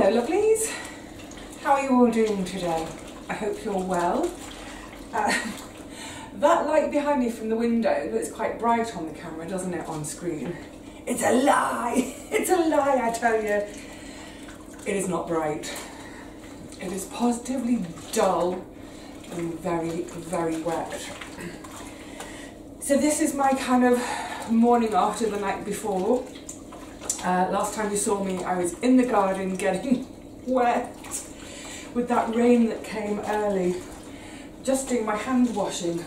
Hello lovelies, how are you all doing today? I hope you're well. Uh, that light behind me from the window looks quite bright on the camera, doesn't it, on screen? It's a lie, it's a lie I tell you. It is not bright. It is positively dull and very, very wet. So this is my kind of morning after the night before. Uh, last time you saw me, I was in the garden getting wet with that rain that came early, just doing my hand washing.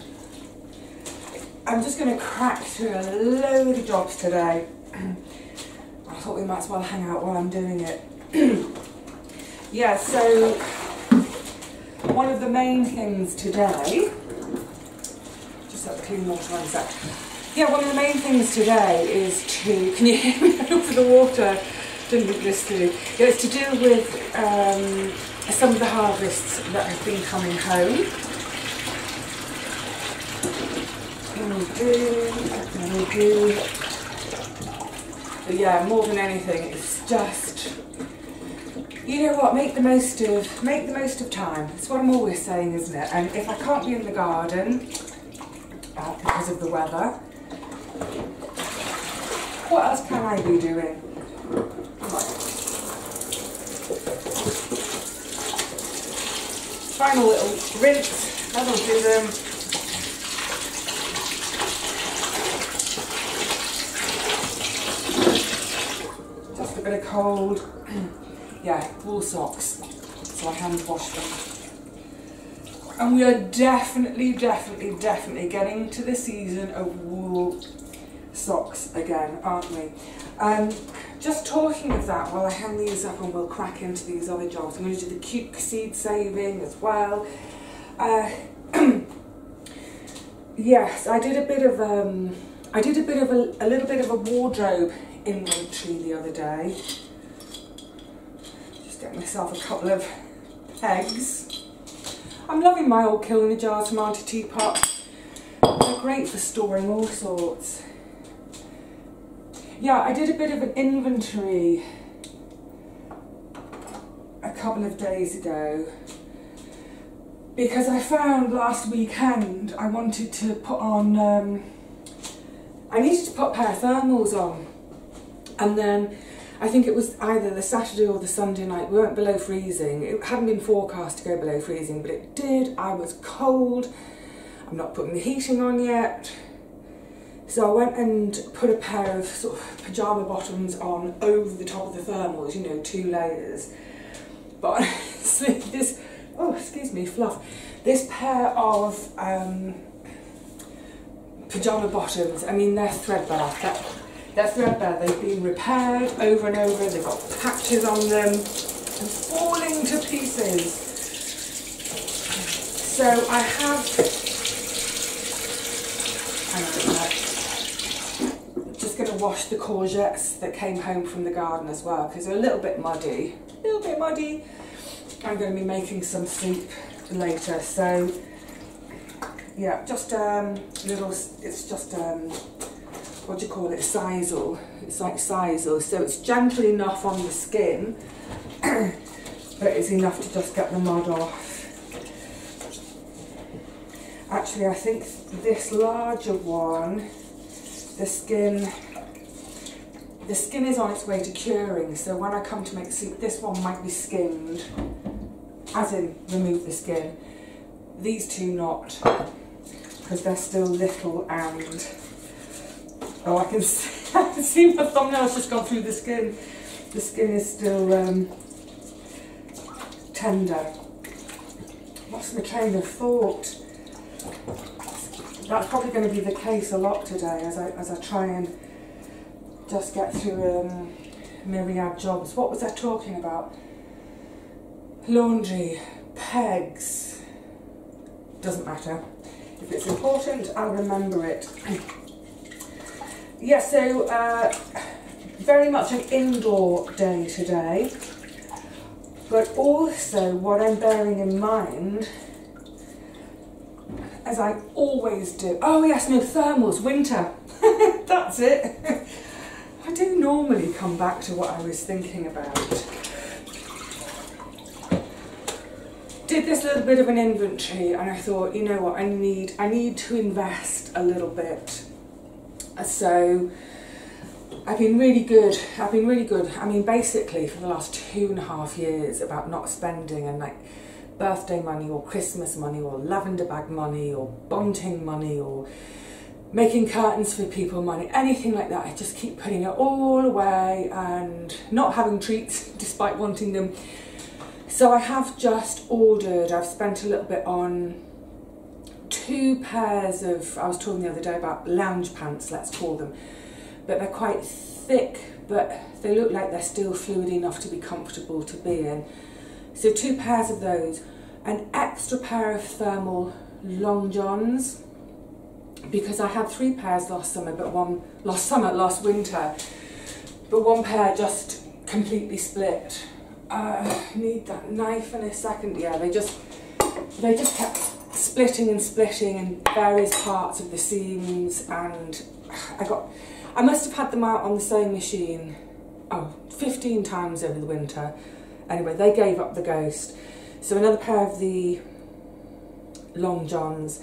I'm just going to crack through a load of jobs today. I thought we might as well hang out while I'm doing it. yeah, so one of the main things today, just let the clean water on a sec. Yeah, one of the main things today is to, can you hear me over the water? Didn't this through. Yeah, it's to do with um, some of the harvests that have been coming home. But yeah, more than anything, it's just you know what, make the most of make the most of time. That's what I'm always saying, isn't it? And if I can't be in the garden uh, because of the weather, what else can I be doing? Final little rinse, that'll do them. Just a bit of cold. yeah, wool socks. So I hand wash them. And we are definitely, definitely, definitely getting to the season of wool socks again, aren't we? Um, just talking of that while I hang these up and we'll crack into these other jobs. I'm going to do the cuke seed saving as well. Uh, yes, I did a bit of um, I did a bit of a, a little bit of a wardrobe inventory the other day. Just get myself a couple of pegs. I'm loving my old Kilner jars from Auntie Teapot. They're great for storing all sorts yeah, I did a bit of an inventory a couple of days ago because I found last weekend I wanted to put on, um, I needed to put pair thermals on and then I think it was either the Saturday or the Sunday night, we weren't below freezing. It hadn't been forecast to go below freezing, but it did. I was cold. I'm not putting the heating on yet. So I went and put a pair of sort of pyjama bottoms on over the top of the thermals, you know, two layers. But this, oh, excuse me, fluff. This pair of um, pyjama bottoms, I mean, they're threadbare. They're, they're threadbare. They've been repaired over and over. They've got patches on them and falling to pieces. So I have, I going to wash the courgettes that came home from the garden as well because they're a little bit muddy. A little bit muddy. I'm going to be making some soup later. So yeah, just um, little, it's just, um, what do you call it, sisal. It's like sisal. So it's gentle enough on the skin, but it's enough to just get the mud off. Actually, I think this larger one, the skin the skin is on its way to curing, so when I come to make soup, this one might be skinned, as in remove the skin. These two not, because they're still little and, oh I can see, I can see my thumbnail's just gone through the skin. The skin is still um, tender. What's my train of thought? That's probably going to be the case a lot today as I, as I try and just get through um, myriad jobs. What was I talking about? Laundry, pegs, doesn't matter. If it's important, I'll remember it. yeah, so uh, very much an indoor day today, but also what I'm bearing in mind, as I always do, oh yes, no thermals, winter, that's it. Do normally come back to what I was thinking about. did this little bit of an inventory and I thought, you know what, I need I need to invest a little bit. So I've been really good. I've been really good. I mean, basically for the last two and a half years about not spending and like birthday money or Christmas money or lavender bag money or bunting money or making curtains for people money, anything like that. I just keep putting it all away and not having treats despite wanting them. So I have just ordered, I've spent a little bit on two pairs of, I was talking the other day about lounge pants, let's call them, but they're quite thick, but they look like they're still fluid enough to be comfortable to be in. So two pairs of those, an extra pair of thermal long johns, because I had three pairs last summer, but one, last summer, last winter, but one pair just completely split. Uh, need that knife in a second. Yeah, they just they just kept splitting and splitting in various parts of the seams and I got I must have had them out on the sewing machine oh 15 times over the winter. Anyway they gave up the ghost. So another pair of the long johns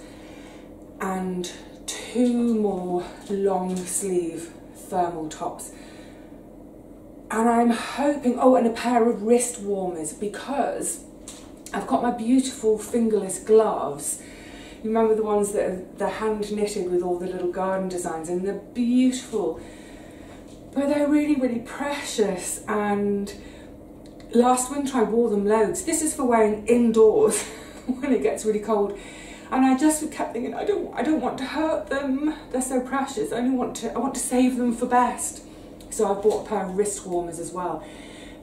and two more long sleeve thermal tops and I'm hoping, oh, and a pair of wrist warmers because I've got my beautiful fingerless gloves. You remember the ones that are they're hand knitted with all the little garden designs and they're beautiful, but they're really, really precious. And last winter I wore them loads. This is for wearing indoors when it gets really cold. And I just kept thinking, I don't, I don't want to hurt them. They're so precious. I only want to, I want to save them for best. So I bought a pair of wrist warmers as well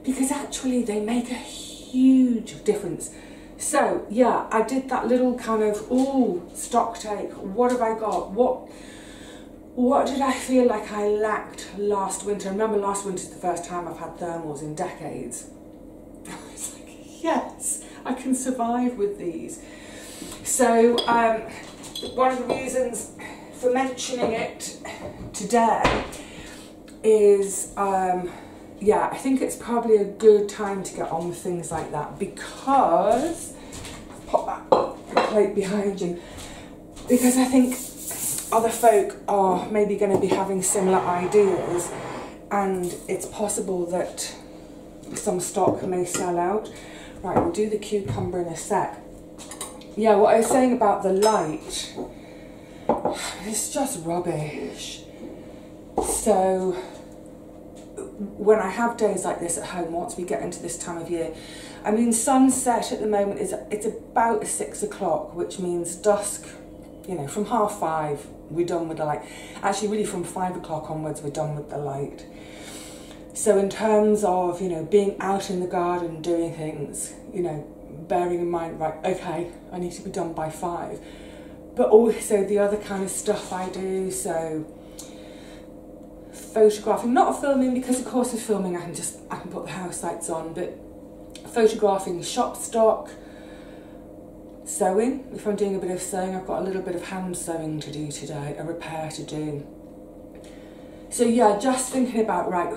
because actually they make a huge difference. So yeah, I did that little kind of, oh, stock take, what have I got? What what did I feel like I lacked last winter? I remember last winter winter's the first time I've had thermals in decades. I was like, yes, I can survive with these. So um, one of the reasons for mentioning it today is, um, yeah, I think it's probably a good time to get on with things like that because, pop that plate behind you, because I think other folk are maybe going to be having similar ideas and it's possible that some stock may sell out. Right, we'll do the cucumber in a sec. Yeah, what I was saying about the light, it's just rubbish. So when I have days like this at home, once we get into this time of year, I mean, sunset at the moment is it's about six o'clock, which means dusk. You know, from half five we're done with the light. Actually, really from five o'clock onwards we're done with the light. So in terms of you know being out in the garden doing things, you know, bearing in mind, right, okay, I need to be done by five. But also the other kind of stuff I do, so photographing, not filming because of course with filming I can just, I can put the house lights on, but photographing shop stock, sewing, if I'm doing a bit of sewing, I've got a little bit of hand sewing to do today, a repair to do. So yeah, just thinking about, right,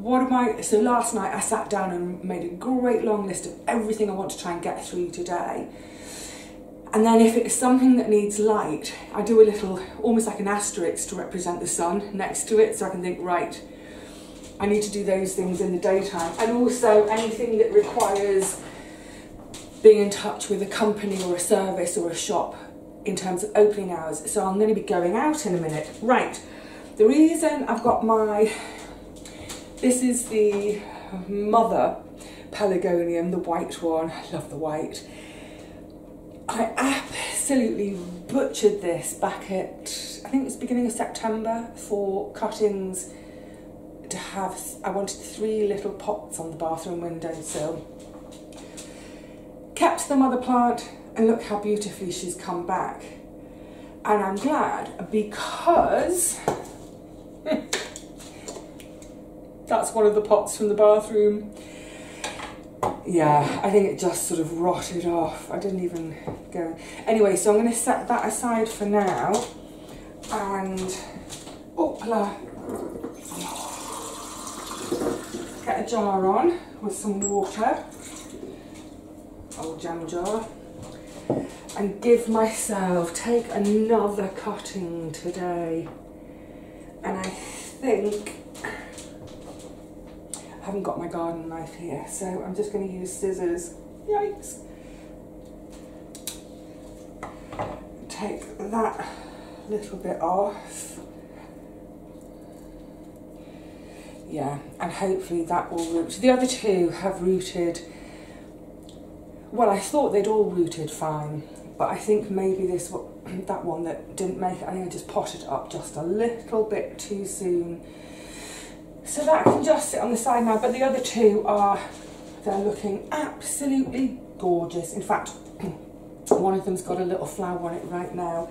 what am I, so last night I sat down and made a great long list of everything I want to try and get through today. And then if it's something that needs light, I do a little, almost like an asterisk to represent the sun next to it, so I can think, right, I need to do those things in the daytime. And also anything that requires being in touch with a company or a service or a shop in terms of opening hours. So I'm going to be going out in a minute. Right, the reason I've got my, this is the mother pelargonium, the white one. I love the white. I absolutely butchered this back at, I think it was beginning of September for cuttings to have, I wanted three little pots on the bathroom windowsill. Kept the mother plant and look how beautifully she's come back. And I'm glad because that's one of the pots from the bathroom yeah, I think it just sort of rotted off. I didn't even go. Anyway, so I'm going to set that aside for now. And, oh, opla, get a jar on with some water. old jam jar and give myself, take another cutting today. And I think, I haven't got my garden knife here, so I'm just going to use scissors. Yikes. Take that little bit off. Yeah, and hopefully that will root. The other two have rooted, well, I thought they'd all rooted fine, but I think maybe this that one that didn't make it, I think I just potted it up just a little bit too soon. So that can just sit on the side now, but the other two are, they're looking absolutely gorgeous. In fact, one of them's got a little flower on it right now.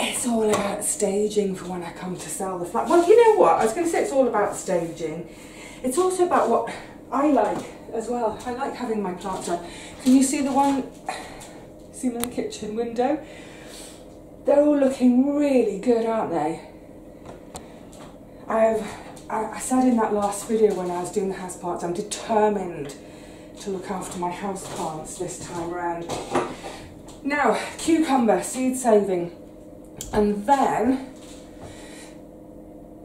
It's all about staging for when I come to sell the flat. Well, you know what? I was going to say it's all about staging. It's also about what I like as well. I like having my plants on. Can you see the one, see the kitchen window? They're all looking really good, aren't they? I've, I, I said in that last video when I was doing the house plants, I'm determined to look after my house plants this time around. Now, cucumber, seed saving. And then,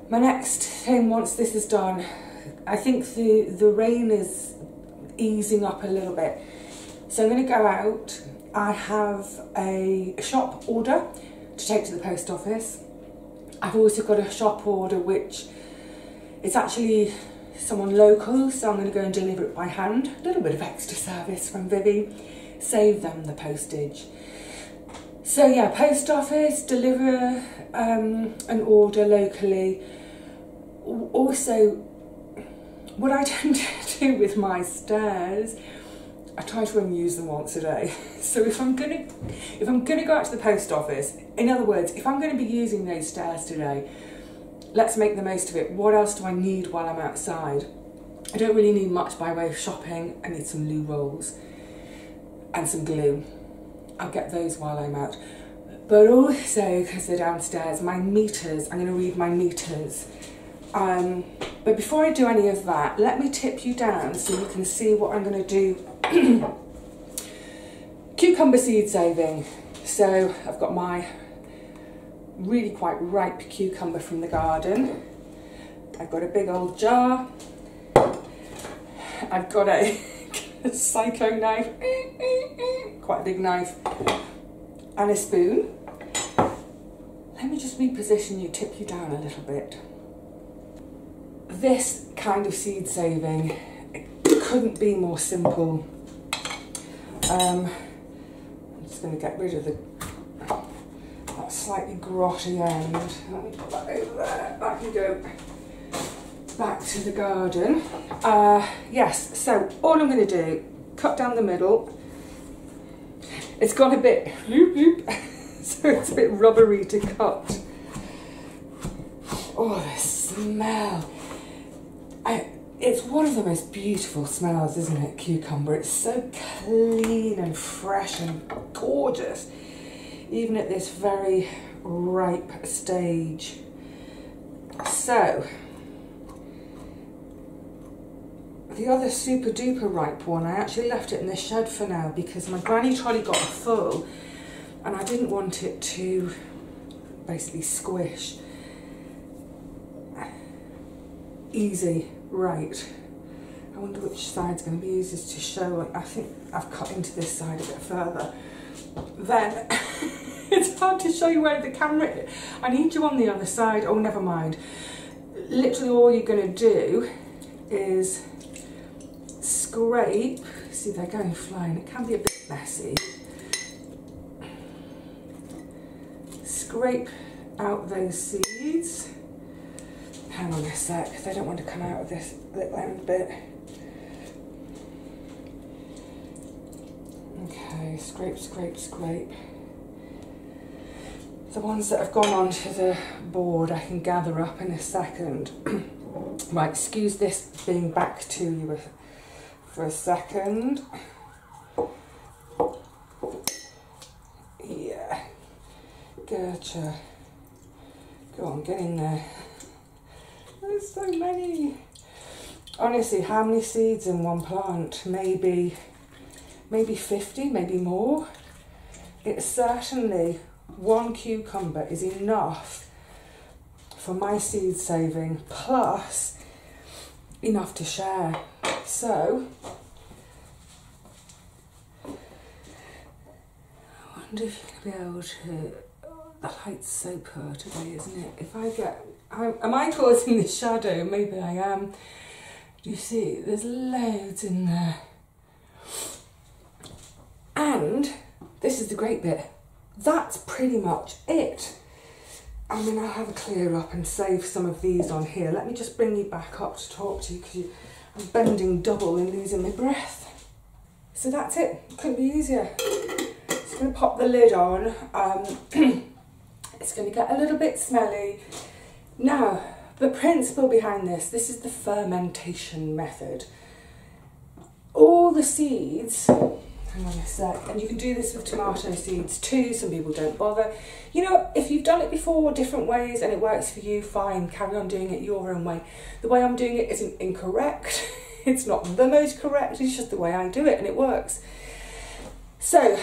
my next thing once this is done, I think the, the rain is easing up a little bit. So I'm going to go out. I have a shop order to take to the post office. I've also got a shop order which it's actually someone local, so I'm going to go and deliver it by hand. A little bit of extra service from Vivi, save them the postage. So yeah, post office, deliver um, an order locally. Also, what I tend to do with my stairs, I try to only use them once a day. So if I'm gonna, if I'm gonna go out to the post office, in other words, if I'm gonna be using those stairs today, let's make the most of it. What else do I need while I'm outside? I don't really need much by way of shopping. I need some loo rolls and some glue. I'll get those while I'm out. But also, because they're downstairs, my meters, I'm going to read my meters. Um, but before I do any of that, let me tip you down so you can see what I'm going to do. Cucumber seed saving. So I've got my really quite ripe cucumber from the garden. I've got a big old jar. I've got a, psycho knife, quite a big knife, and a spoon. Let me just reposition you, tip you down a little bit. This kind of seed saving couldn't be more simple. Um, I'm just going to get rid of the that slightly grotty end. Let me put that over there. That can go back to the garden. Uh, yes, so all I'm going to do, cut down the middle. It's gone a bit, so it's a bit rubbery to cut. Oh, the smell. I, it's one of the most beautiful smells, isn't it, cucumber? It's so clean and fresh and gorgeous, even at this very ripe stage. So, the other super duper ripe one, I actually left it in the shed for now because my granny trolley got full and I didn't want it to basically squish. Easy, right. I wonder which side's going to be easiest to show. I think I've cut into this side a bit further. Then it's hard to show you where the camera is. I need you on the other side. Oh, never mind. Literally all you're going to do is scrape, see they're going flying, it can be a bit messy. Scrape out those seeds. Hang on a sec, because I don't want to come out of this little end bit. Okay, scrape, scrape, scrape. The ones that have gone onto the board I can gather up in a second. right, excuse this being back to you for a second. Yeah, gotcha. Go on, get in there. So many. honestly, how many seeds in one plant? Maybe, maybe 50, maybe more. It's certainly one cucumber is enough for my seed saving, plus enough to share. So, I wonder if you can be able to. The light's so poor today, isn't it? If I get. Am I causing the shadow? Maybe I am. Do you see? There's loads in there. And this is the great bit. That's pretty much it. I'm going to have a clear up and save some of these on here. Let me just bring you back up to talk to you because I'm bending double and losing my breath. So that's it. Couldn't be easier. Just going to pop the lid on. Um, it's going to get a little bit smelly. Now, the principle behind this, this is the fermentation method. All the seeds hang on a sec. And you can do this with tomato seeds too. Some people don't bother. You know, if you've done it before different ways and it works for you, fine, carry on doing it your own way. The way I'm doing it isn't incorrect. it's not the most correct, it's just the way I do it and it works. So,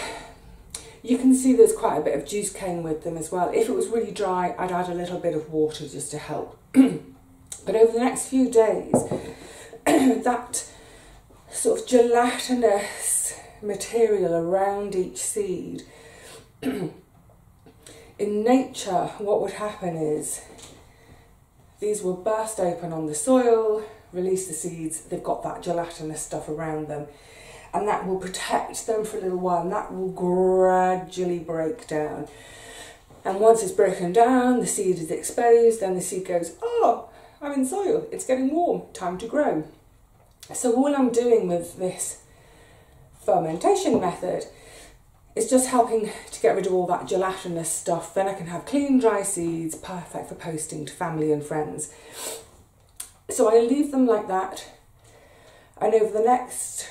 you can see there's quite a bit of juice cane with them as well. If it was really dry, I'd add a little bit of water just to help. but over the next few days, that sort of gelatinous material around each seed. In nature, what would happen is these will burst open on the soil, release the seeds, they've got that gelatinous stuff around them, and that will protect them for a little while, and that will gradually break down. And once it's broken down, the seed is exposed, then the seed goes, Oh, I'm in soil, it's getting warm, time to grow. So, all I'm doing with this fermentation method is just helping to get rid of all that gelatinous stuff. Then I can have clean, dry seeds, perfect for posting to family and friends. So I leave them like that, and over the next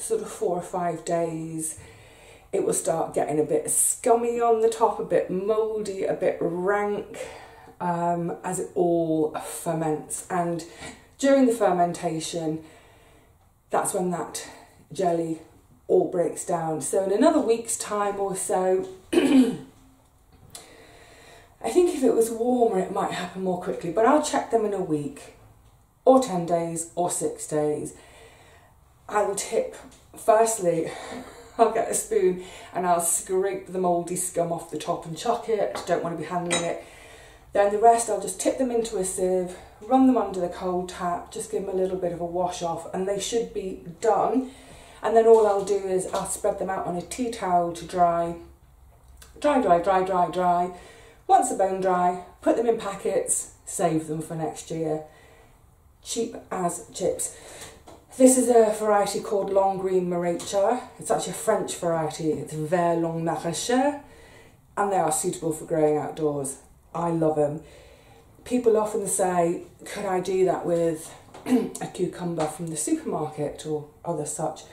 sort of four or five days, it will start getting a bit scummy on the top, a bit mouldy, a bit rank um, as it all ferments. And during the fermentation, that's when that jelly all breaks down. So in another week's time or so, I think if it was warmer it might happen more quickly, but I'll check them in a week or 10 days or 6 days. I will tip, firstly, I'll get a spoon and I'll scrape the mouldy scum off the top and chuck it, don't want to be handling it. Then the rest I'll just tip them into a sieve, run them under the cold tap, just give them a little bit of a wash off and they should be done and then all I'll do is I'll spread them out on a tea towel to dry. Dry, dry, dry, dry, dry. Once they're bone dry, put them in packets, save them for next year. Cheap as chips. This is a variety called Long Green Maraîcher. It's actually a French variety. It's Vert Long Maraîcher. And they are suitable for growing outdoors. I love them. People often say, could I do that with a cucumber from the supermarket or other such?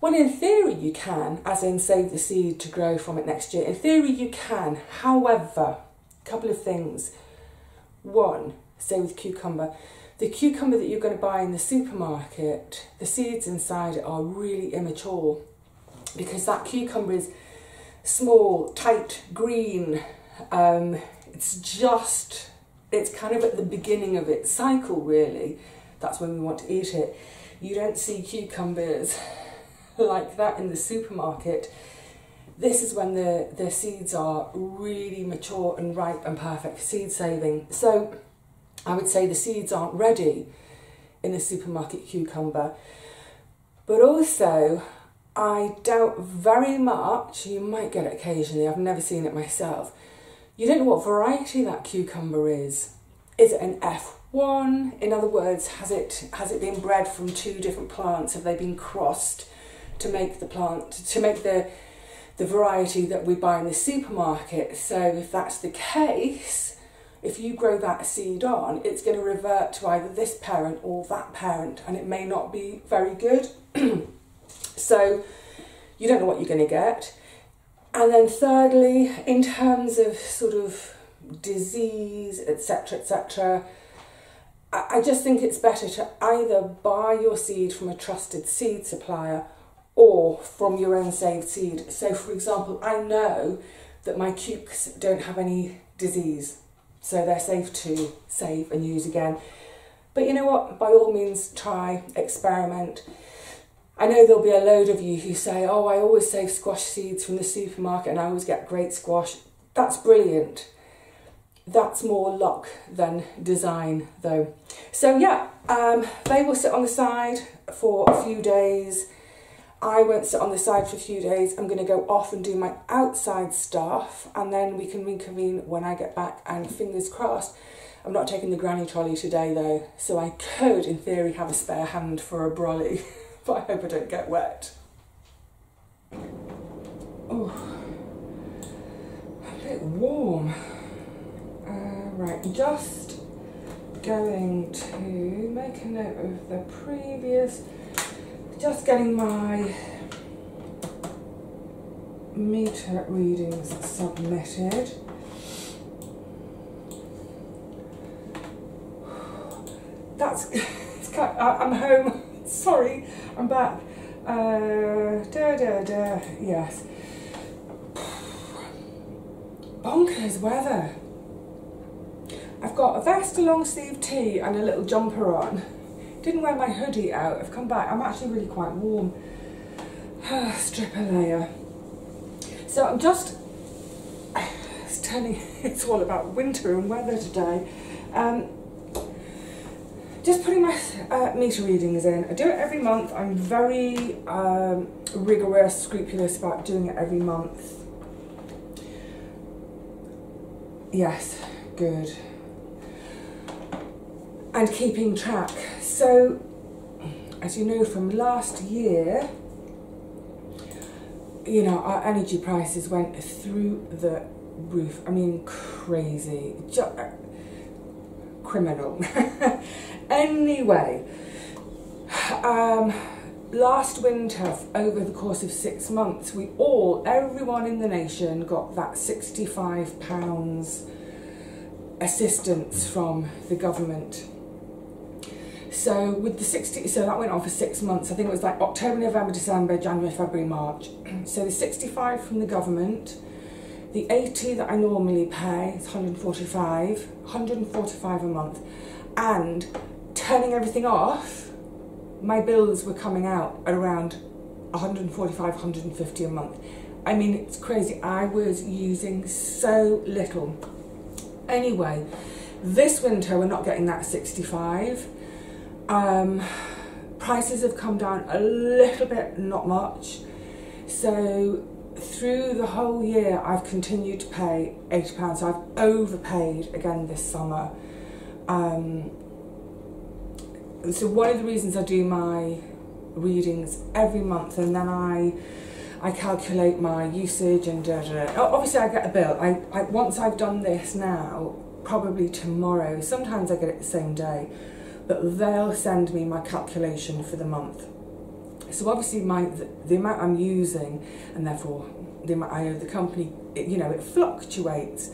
Well, in theory, you can, as in save the seed to grow from it next year. In theory, you can. However, a couple of things. One, say with cucumber, the cucumber that you're going to buy in the supermarket, the seeds inside it are really immature because that cucumber is small, tight, green. Um, it's just, it's kind of at the beginning of its cycle, really. That's when we want to eat it. You don't see cucumbers like that in the supermarket, this is when the, the seeds are really mature and ripe and perfect for seed saving. So I would say the seeds aren't ready in the supermarket cucumber. But also, I doubt very much, you might get it occasionally, I've never seen it myself. You don't know what variety that cucumber is. Is it an F1? In other words, has it has it been bred from two different plants? Have they been crossed? to make the plant to make the the variety that we buy in the supermarket. So if that's the case, if you grow that seed on, it's going to revert to either this parent or that parent, and it may not be very good. so you don't know what you're going to get. And then thirdly, in terms of sort of disease, etc., etc., I just think it's better to either buy your seed from a trusted seed supplier or from your own saved seed. So, for example, I know that my cukes don't have any disease, so they're safe to save and use again. But you know what? By all means, try, experiment. I know there'll be a load of you who say, Oh, I always save squash seeds from the supermarket and I always get great squash. That's brilliant that's more luck than design though. So yeah, um, they will sit on the side for a few days. I won't sit on the side for a few days. I'm going to go off and do my outside stuff and then we can reconvene when I get back and fingers crossed. I'm not taking the granny trolley today though, so I could in theory have a spare hand for a brolly, but I hope I don't get wet. Oh, a bit warm. Uh, right, just going to make a note of the previous, just getting my meter readings submitted. That's, kind of, I'm home, sorry, I'm back. Uh, da da da, yes. Bonkers weather. I've got a vest, a long sleeve tee and a little jumper on. Didn't wear my hoodie out. I've come back. I'm actually really quite warm. Strip a layer. So I'm just, it's turning, it's all about winter and weather today. Um, just putting my uh, meter readings in. I do it every month. I'm very um, rigorous, scrupulous about doing it every month. Yes, good and keeping track. So, as you know from last year, you know, our energy prices went through the roof. I mean, crazy. Uh, criminal. anyway, um, last winter, over the course of six months, we all, everyone in the nation got that £65 assistance from the government so with the 60, so that went on for six months. I think it was like October, November, December, January, February, March. so the 65 from the government, the 80 that I normally pay is 145, 145 a month, and turning everything off, my bills were coming out at around 145, 150 a month. I mean, it's crazy. I was using so little. Anyway, this winter we're not getting that 65 um, prices have come down a little bit, not much. So through the whole year, I've continued to pay £80. So I've overpaid again this summer. Um, so one of the reasons I do my readings every month and then I I calculate my usage and da, da, da. obviously I get a bill. I, I once I've done this now, probably tomorrow. Sometimes I get it the same day but they'll send me my calculation for the month. So obviously my the, amount I'm using and therefore the amount I owe the company, it, you know, it fluctuates,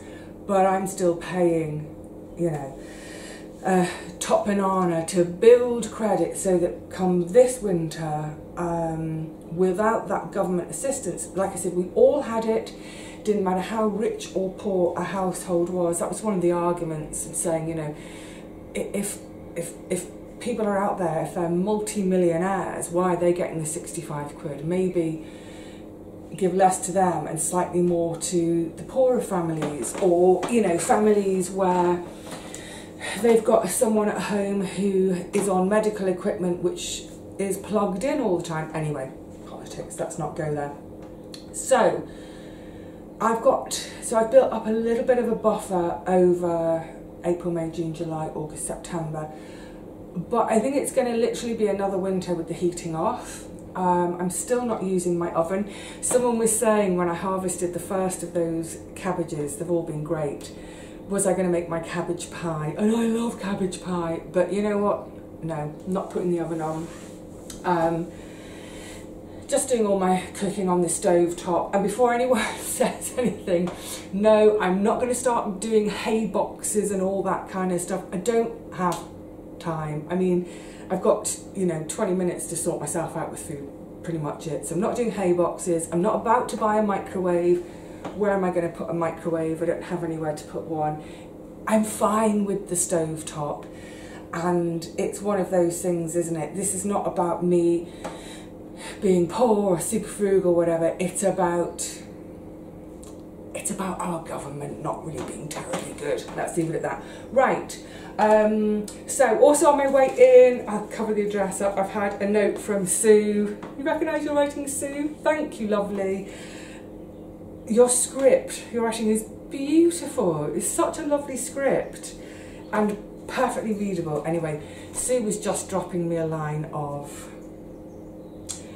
but I'm still paying, you know, uh, top banana to build credit so that come this winter, um, without that government assistance, like I said, we all had it, didn't matter how rich or poor a household was. That was one of the arguments saying, you know, if if if people are out there, if they're multi-millionaires, why are they getting the 65 quid? Maybe give less to them and slightly more to the poorer families or, you know, families where they've got someone at home who is on medical equipment which is plugged in all the time. Anyway, politics, let's not go there. So, I've got, so I've built up a little bit of a buffer over April, May, June, July, August, September. But I think it's going to literally be another winter with the heating off. Um, I'm still not using my oven. Someone was saying when I harvested the first of those cabbages, they've all been great, was I going to make my cabbage pie? And I love cabbage pie, but you know what? No, not putting the oven on. Um, just doing all my cooking on the stove top. And before anyone says anything, no, I'm not going to start doing hay boxes and all that kind of stuff. I don't have time. I mean, I've got, you know, 20 minutes to sort myself out with food, pretty much it. So I'm not doing hay boxes. I'm not about to buy a microwave. Where am I going to put a microwave? I don't have anywhere to put one. I'm fine with the stove top. And it's one of those things, isn't it? This is not about me being poor or super frugal or whatever. It's about it's about our government not really being terribly good. Let's leave it at that. Right. Um, so also on my way in, I'll cover the address up. I've had a note from Sue. You recognise your writing, Sue? Thank you, lovely. Your script, your writing is beautiful. It's such a lovely script and perfectly readable. Anyway, Sue was just dropping me a line of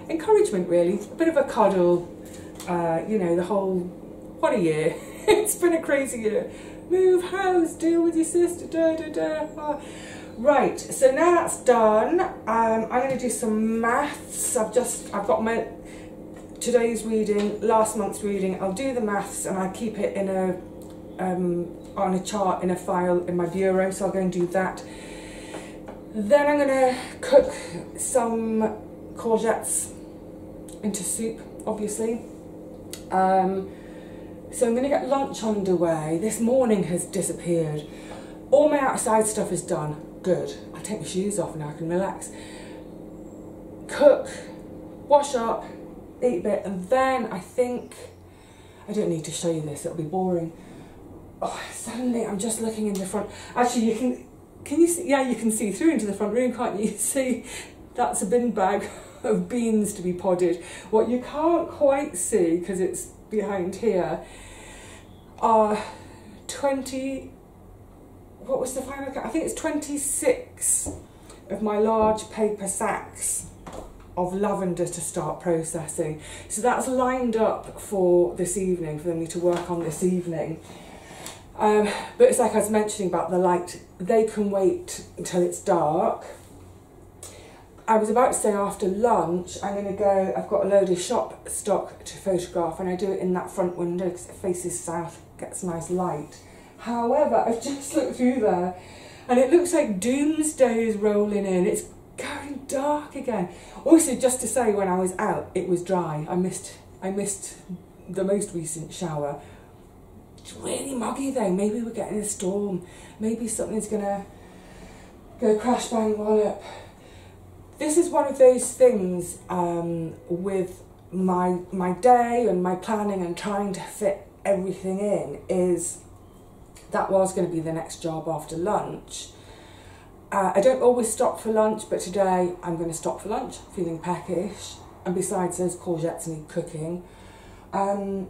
encouragement, really, a bit of a cuddle. Uh, you know, the whole what a year. it's been a crazy year. Move house, deal with your sister, da da da. Right, so now that's done, um, I'm going to do some maths. I've just, I've got my today's reading, last month's reading. I'll do the maths and I keep it in a um, on a chart in a file in my bureau, so I'll go and do that. Then I'm going to cook some courgettes into soup, obviously. Um, so I'm going to get lunch underway. This morning has disappeared. All my outside stuff is done. Good. I take my shoes off and I can relax. Cook, wash up, eat a bit, and then I think I don't need to show you this. It'll be boring. Oh, suddenly I'm just looking in the front. Actually, you can can you see? Yeah, you can see through into the front room, can't you? See, that's a bin bag of beans to be podded. What you can't quite see because it's behind here are 20 what was the final count? I think it's 26 of my large paper sacks of lavender to start processing. So that's lined up for this evening, for me to work on this evening. Um, but it's like I was mentioning about the light, they can wait until it's dark I was about to say after lunch, I'm going to go, I've got a load of shop stock to photograph and I do it in that front window because it faces south, gets nice light. However, I've just looked through there and it looks like doomsday is rolling in. It's going dark again. Also, just to say, when I was out, it was dry. I missed, I missed the most recent shower. It's really muggy though. Maybe we're getting a storm. Maybe something's gonna go crash bang wallop this is one of those things um, with my my day and my planning and trying to fit everything in is that was going to be the next job after lunch. Uh, I don't always stop for lunch, but today I'm going to stop for lunch, feeling peckish. And besides, those courgettes need cooking. Um,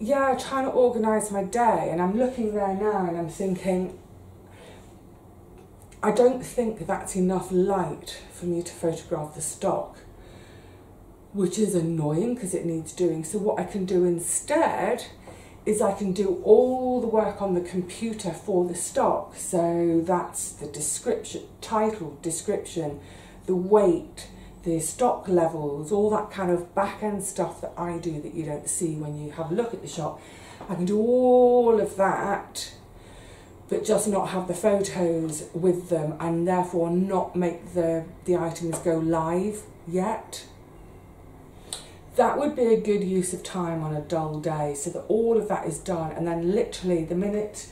yeah, trying to organise my day, and I'm looking there now and I'm thinking, I don't think that's enough light for me to photograph the stock, which is annoying because it needs doing. So what I can do instead is I can do all the work on the computer for the stock. So that's the description, title, description, the weight, the stock levels, all that kind of back end stuff that I do that you don't see when you have a look at the shop. I can do all of that but just not have the photos with them and therefore not make the, the items go live yet. That would be a good use of time on a dull day so that all of that is done and then literally the minute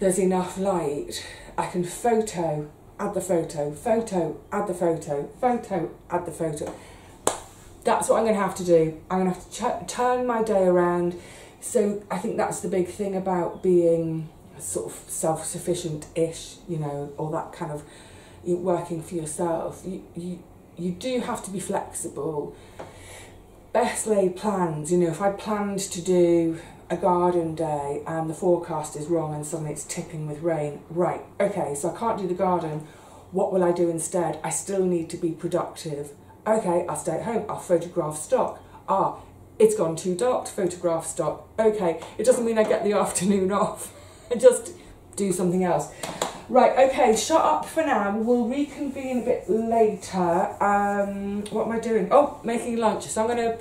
there's enough light, I can photo, add the photo, photo, add the photo, photo, add the photo. That's what I'm going to have to do. I'm going to have to turn my day around. So I think that's the big thing about being sort of self-sufficient-ish, you know, or that kind of working for yourself. You, you, you do have to be flexible. Best laid plans, you know, if I planned to do a garden day and the forecast is wrong and suddenly it's tipping with rain, right, okay, so I can't do the garden, what will I do instead? I still need to be productive. Okay, I'll stay at home, I'll photograph stock. Ah, it's gone too dark to photograph stock. Okay, it doesn't mean I get the afternoon off and just do something else. Right, okay, shut up for now. We'll reconvene a bit later. Um, what am I doing? Oh, making lunch. So I'm going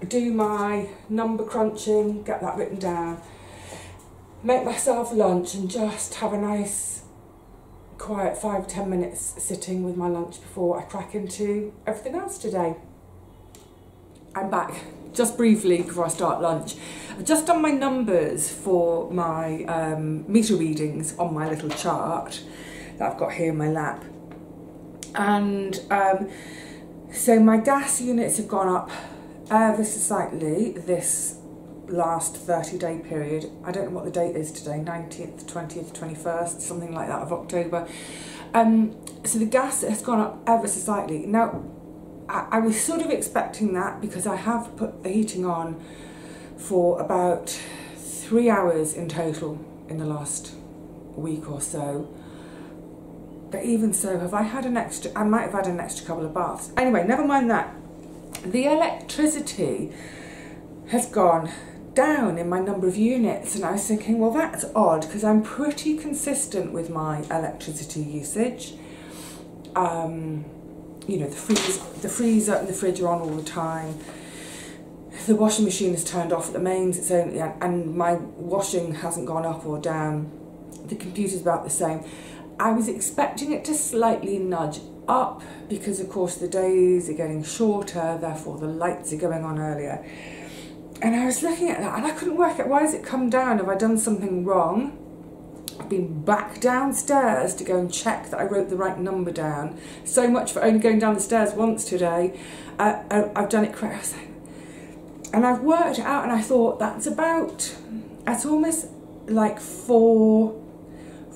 to do my number crunching, get that written down, make myself lunch and just have a nice quiet five ten minutes sitting with my lunch before I crack into everything else today. I'm back just briefly before I start lunch. I've just done my numbers for my um, meter readings on my little chart that I've got here in my lap. And um, so my gas units have gone up ever so slightly this last 30 day period. I don't know what the date is today, 19th, 20th, 21st, something like that of October. Um, so the gas has gone up ever so slightly. Now, I, I was sort of expecting that because I have put the heating on for about three hours in total in the last week or so. But even so, have I had an extra, I might have had an extra couple of baths. Anyway, never mind that. The electricity has gone down in my number of units and I was thinking, well, that's odd because I'm pretty consistent with my electricity usage. Um, you know, the freezer, the freezer and the fridge are on all the time. The washing machine is turned off at the mains, it's only, and my washing hasn't gone up or down. The computer's about the same. I was expecting it to slightly nudge up because, of course, the days are getting shorter, therefore, the lights are going on earlier. And I was looking at that and I couldn't work out why has it come down? Have I done something wrong? I've been back downstairs to go and check that I wrote the right number down. So much for only going down the stairs once today. Uh, uh I've done it correctly. And I've worked it out and I thought that's about, that's almost like four,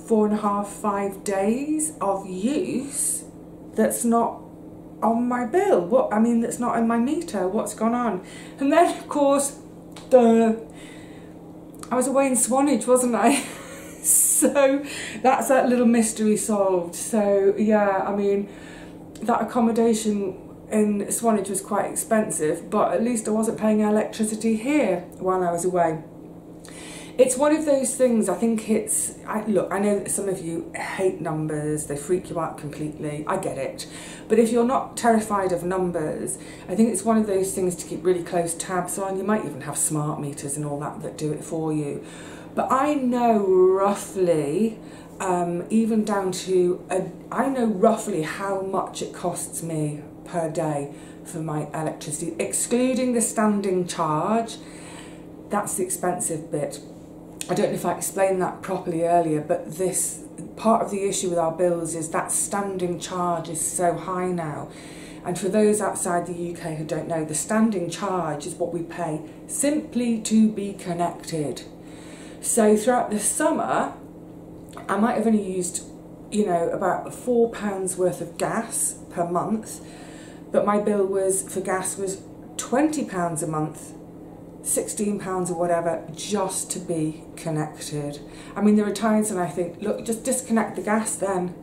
four and a half, five days of use that's not on my bill. What I mean, that's not in my meter. What's gone on? And then, of course, the I was away in Swanage, wasn't I? so that's that little mystery solved. So yeah, I mean, that accommodation in Swanage was quite expensive, but at least I wasn't paying electricity here while I was away. It's one of those things, I think it's, I, look, I know that some of you hate numbers, they freak you out completely, I get it. But if you're not terrified of numbers, I think it's one of those things to keep really close tabs on. You might even have smart meters and all that that do it for you. But I know roughly, um, even down to, a, I know roughly how much it costs me per day for my electricity, excluding the standing charge. That's the expensive bit. I don't know if I explained that properly earlier, but this part of the issue with our bills is that standing charge is so high now. And for those outside the UK who don't know, the standing charge is what we pay simply to be connected. So throughout the summer, I might have only used, you know, about four pounds worth of gas per month, but my bill was for gas was twenty pounds a month 16 pounds or whatever just to be connected. I mean, there are times when I think, look, just disconnect the gas then.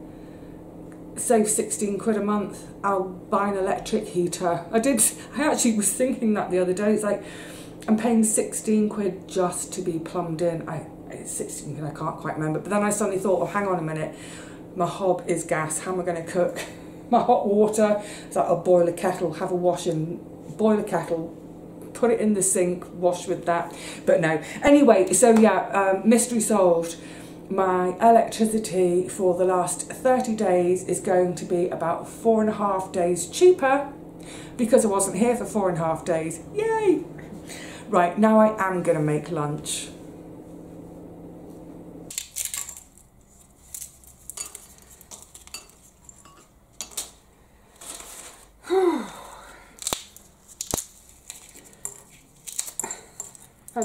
Save 16 quid a month. I'll buy an electric heater. I did, I actually was thinking that the other day. It's like, I'm paying 16 quid just to be plumbed in. I, it's 16 quid, I can't quite remember. But then I suddenly thought, oh, hang on a minute. My hob is gas. How am I going to cook? My hot water, it's like I'll boil a kettle, have a wash and boil a kettle, put it in the sink, wash with that. But no. Anyway, so yeah, um, mystery solved. My electricity for the last 30 days is going to be about four and a half days cheaper because I wasn't here for four and a half days. Yay! Right, now I am going to make lunch. I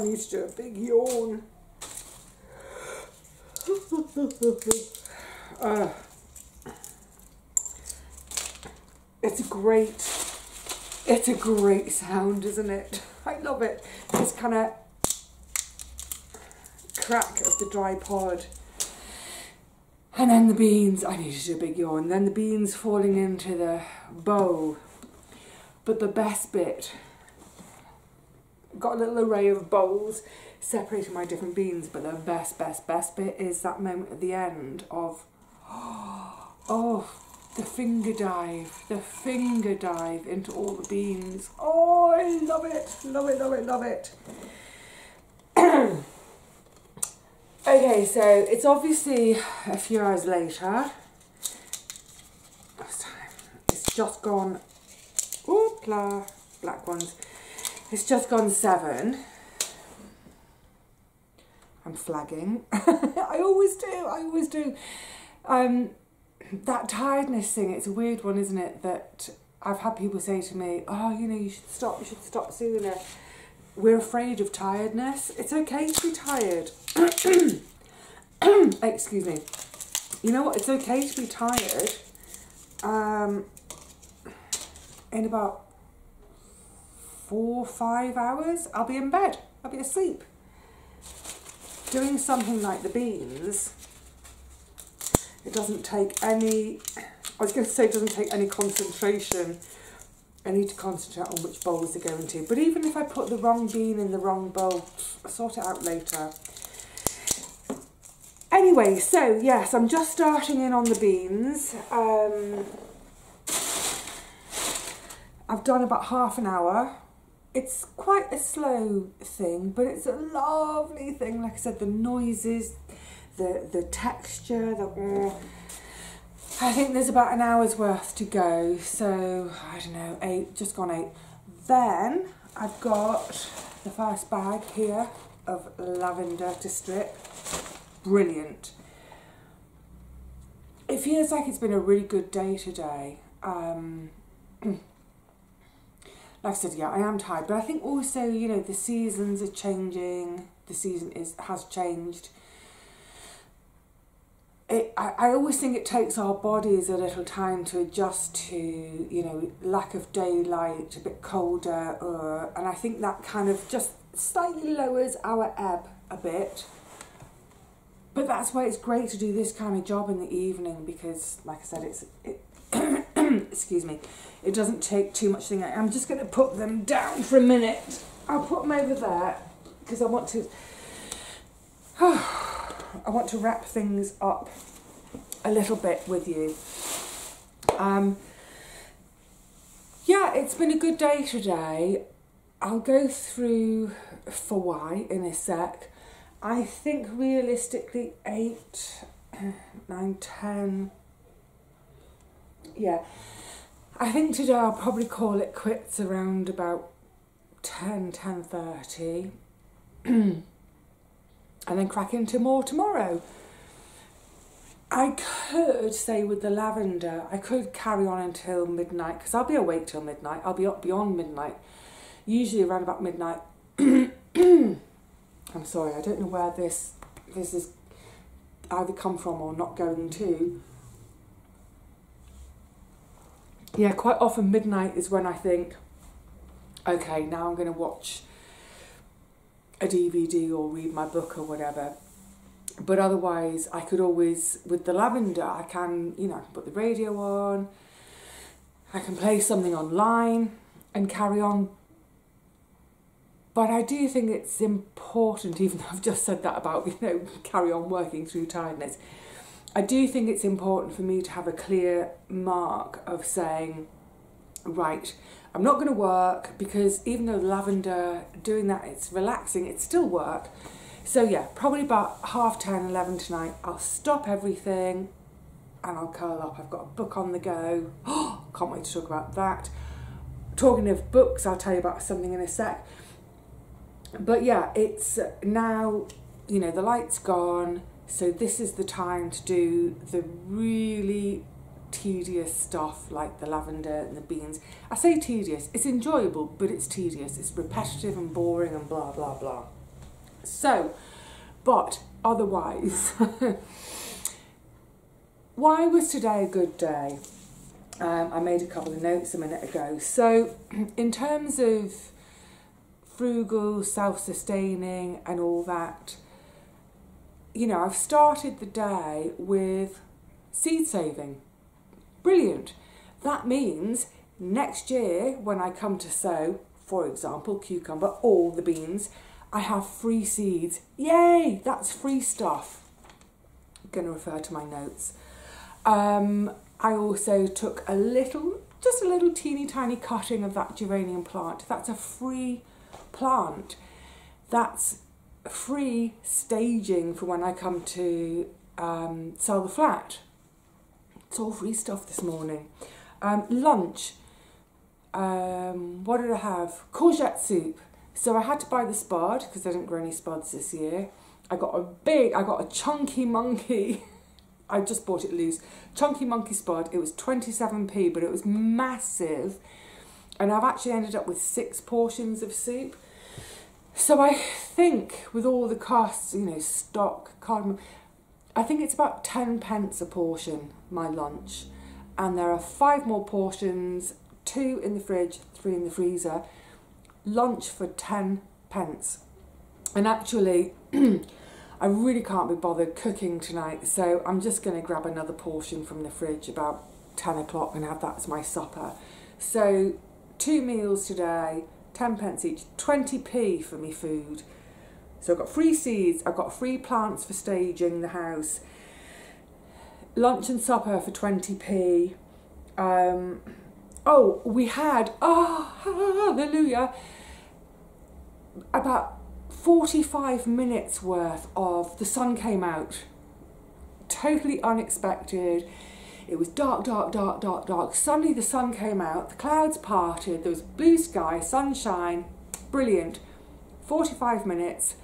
need to a big yawn. uh, it's a great, it's a great sound, isn't it? I love it. This kind of crack of the dry pod. And then the beans, I need to do a big yawn. Then the beans falling into the bowl. But the best bit got a little array of bowls separating my different beans, but the best, best, best bit is that moment at the end of, oh, the finger dive, the finger dive into all the beans. Oh, I love it, love it, love it, love it. okay, so it's obviously a few hours later, It's just gone, oopla, black ones. It's just gone seven. I'm flagging. I always do, I always do. Um, that tiredness thing, it's a weird one, isn't it? That I've had people say to me, oh, you know, you should stop, you should stop sooner. We're afraid of tiredness. It's okay to be tired. Excuse me. You know what? It's okay to be tired. Um, in about four, five hours, I'll be in bed. I'll be asleep. Doing something like the beans, it doesn't take any, I was going to say it doesn't take any concentration. I need to concentrate on which bowls they're going to. But even if I put the wrong bean in the wrong bowl, I'll sort it out later. Anyway, so yes, I'm just starting in on the beans. Um, I've done about half an hour. It's quite a slow thing, but it's a lovely thing. Like I said, the noises, the the texture, the oh, I think there's about an hour's worth to go. So I don't know, eight, just gone eight. Then I've got the first bag here of lavender to strip. Brilliant. It feels like it's been a really good day today. Um, like I said, yeah, I am tired, but I think also, you know, the seasons are changing. The season is has changed. It, I, I always think it takes our bodies a little time to adjust to, you know, lack of daylight, a bit colder, and I think that kind of just slightly lowers our ebb a bit. But that's why it's great to do this kind of job in the evening because, like I said, it's it, excuse me, it doesn't take too much thing. I'm just going to put them down for a minute. I'll put them over there because I want to. I want to wrap things up a little bit with you. Um, yeah, it's been a good day today. I'll go through for why in a sec. I think realistically, eight, nine, ten. Yeah, I think today I'll probably call it quits around about 10, 10 30. and then crack into more tomorrow. I could say with the lavender, I could carry on until midnight because I'll be awake till midnight. I'll be up beyond midnight, usually around about midnight. I'm sorry, I don't know where this this is either come from or not going to. Yeah, quite often midnight is when I think, okay, now I'm going to watch a DVD or read my book or whatever. But otherwise, I could always, with the lavender, I can, you know, I can put the radio on, I can play something online and carry on but I do think it's important, even though I've just said that about, you know, carry on working through tiredness. I do think it's important for me to have a clear mark of saying, right, I'm not going to work because even though lavender, doing that, it's relaxing, it's still work. So, yeah, probably about half 10, 11 tonight, I'll stop everything and I'll curl up. I've got a book on the go. Oh, can't wait to talk about that. Talking of books, I'll tell you about something in a sec but yeah, it's now, you know, the light's gone, so this is the time to do the really tedious stuff like the lavender and the beans. I say tedious, it's enjoyable, but it's tedious. It's repetitive and boring and blah, blah, blah. So, but otherwise, why was today a good day? Um, I made a couple of notes a minute ago. So, in terms of frugal, self sustaining, and all that. You know, I've started the day with seed saving. Brilliant. That means next year, when I come to sow, for example, cucumber or the beans, I have free seeds. Yay! That's free stuff. I'm going to refer to my notes. Um, I also took a little, just a little teeny tiny cutting of that geranium plant. That's a free plant, that's free staging for when I come to um, sell the flat. It's all free stuff this morning. Um, lunch. Um, what did I have? Courgette soup. So I had to buy the spud because I didn't grow any spuds this year. I got a big, I got a chunky monkey. I just bought it loose. Chunky monkey spud. It was 27p, but it was massive. And I've actually ended up with six portions of soup. So I think with all the costs, you know, stock, cardamom, I think it's about 10 pence a portion, my lunch. And there are five more portions, two in the fridge, three in the freezer. Lunch for 10 pence. And actually, I really can't be bothered cooking tonight, so I'm just going to grab another portion from the fridge about 10 o'clock and have that as my supper. So, two meals today, 10 pence each, 20p for me food. So I've got free seeds, I've got free plants for staging the house, lunch and supper for 20p. Um, oh, we had, oh, hallelujah, about 45 minutes worth of the sun came out. Totally unexpected. It was dark, dark, dark, dark, dark. Suddenly the sun came out, the clouds parted, there was blue sky, sunshine, brilliant. 45 minutes,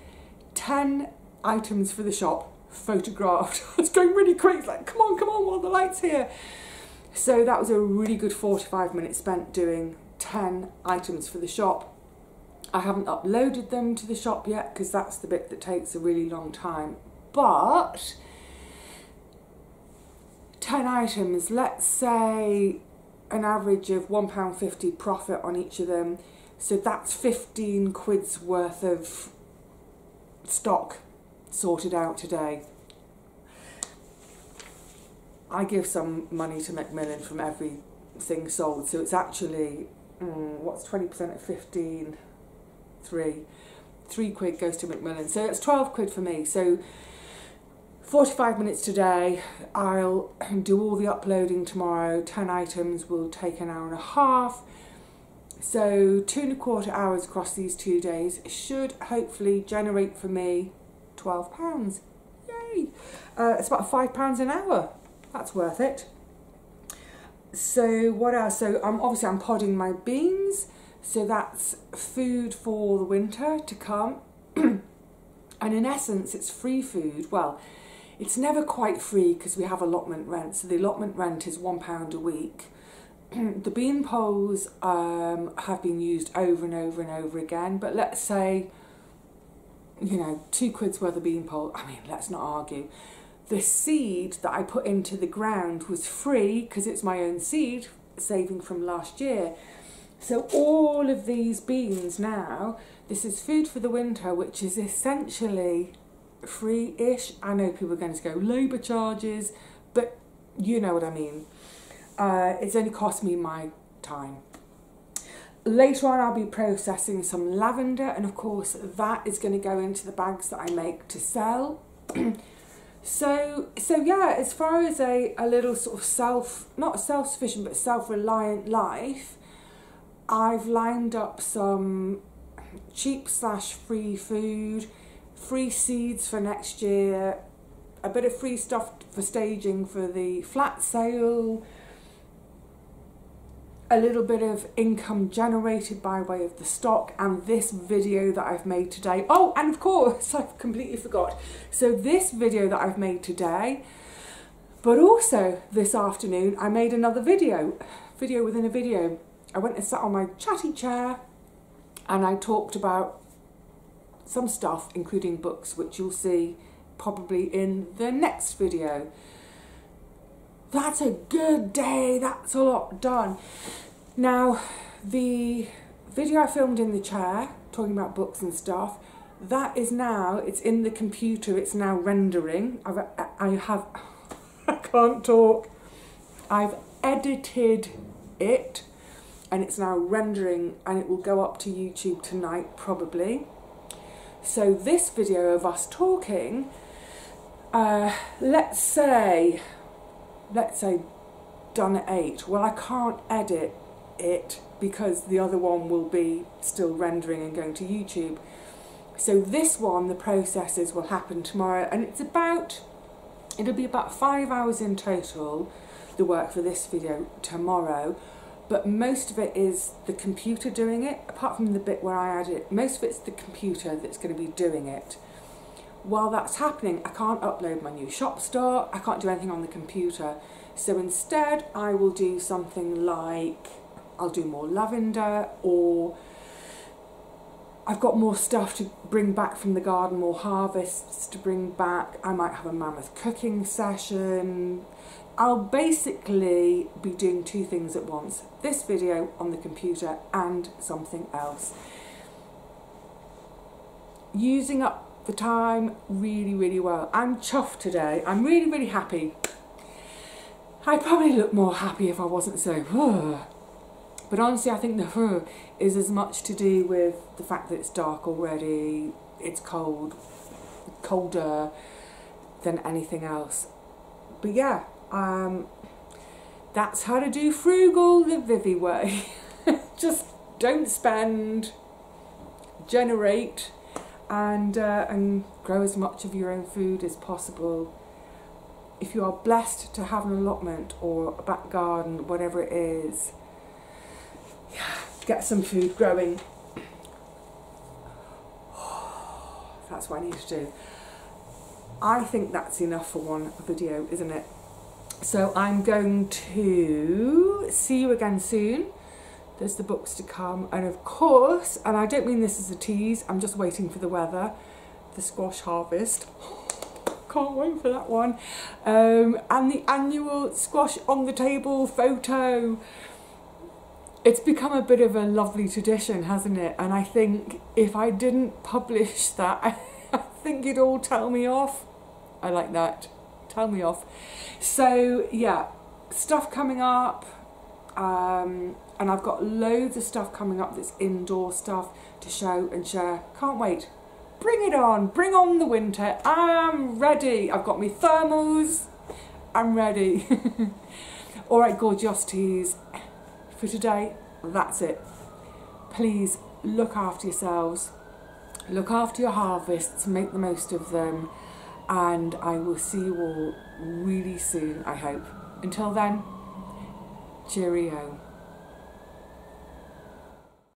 10 items for the shop, photographed. it's going really quick, it's like, come on, come on, while the light's here. So that was a really good 45 minutes spent doing 10 items for the shop. I haven't uploaded them to the shop yet because that's the bit that takes a really long time. But 10 items, let's say an average of £1.50 profit on each of them. So that's 15 quid's worth of stock sorted out today. I give some money to Macmillan from everything sold, so it's actually, mm, what's 20% of 15? three. Three quid goes to Macmillan. So it's 12 quid for me. So 45 minutes today. I'll do all the uploading tomorrow. 10 items will take an hour and a half. So two and a quarter hours across these two days should hopefully generate for me 12 pounds. Yay! Uh, it's about five pounds an hour. That's worth it. So what else? So I'm obviously I'm podding my beans. So that's food for the winter to come. and in essence, it's free food. Well, it's never quite free because we have allotment rent. So the allotment rent is £1 a week. the bean poles um, have been used over and over and over again. But let's say, you know, two quid's worth of bean pole. I mean, let's not argue. The seed that I put into the ground was free because it's my own seed, saving from last year. So all of these beans now, this is food for the winter, which is essentially free-ish. I know people are going to go labour charges, but you know what I mean. Uh, it's only cost me my time. Later on, I'll be processing some lavender, and of course, that is going to go into the bags that I make to sell. so, so yeah, as far as a, a little sort of self, not self-sufficient, but self-reliant life, I've lined up some cheap slash free food, free seeds for next year, a bit of free stuff for staging for the flat sale, a little bit of income generated by way of the stock and this video that I've made today. Oh, and of course, I've completely forgot. So this video that I've made today, but also this afternoon, I made another video, video within a video. I went and sat on my chatty chair and I talked about some stuff, including books, which you'll see probably in the next video. That's a good day, that's a lot done. Now, the video I filmed in the chair, talking about books and stuff, that is now, it's in the computer, it's now rendering. I've, I have, I can't talk. I've edited it and it's now rendering and it will go up to YouTube tonight probably. So this video of us talking, uh, let's say, let's say done at 8. Well, I can't edit it because the other one will be still rendering and going to YouTube. So this one, the processes will happen tomorrow and it's about, it'll be about five hours in total the work for this video tomorrow but most of it is the computer doing it apart from the bit where I add it most of it's the computer that's going to be doing it while that's happening I can't upload my new shop store I can't do anything on the computer so instead I will do something like I'll do more lavender or I've got more stuff to bring back from the garden, more harvests to bring back. I might have a mammoth cooking session. I'll basically be doing two things at once. This video on the computer and something else. Using up the time really, really well. I'm chuffed today. I'm really, really happy. I'd probably look more happy if I wasn't so, but honestly, I think the huh is as much to do with the fact that it's dark already, it's cold, colder than anything else. But yeah, um, that's how to do frugal the Vivi way. Just don't spend, generate, and uh, and grow as much of your own food as possible. If you are blessed to have an allotment or a back garden, whatever it is, get some food growing. That's what I need to do. I think that's enough for one video, isn't it? So I'm going to see you again soon. There's the books to come. And of course, and I don't mean this as a tease, I'm just waiting for the weather, the squash harvest. Can't wait for that one. Um, and the annual squash on the table photo it's become a bit of a lovely tradition, hasn't it? And I think if I didn't publish that, I, think it'd all tell me off. I like that. Tell me off. So, yeah, stuff coming up. Um, and I've got loads of stuff coming up that's indoor stuff to show and share. Can't wait. Bring it on. Bring on the winter. I'm ready. I've got my thermals. I'm ready. All right, gorgeosities for today, that's it. Please look after yourselves, look after your harvests, make the most of them, and I will see you all really soon, I hope. Until then, cheerio.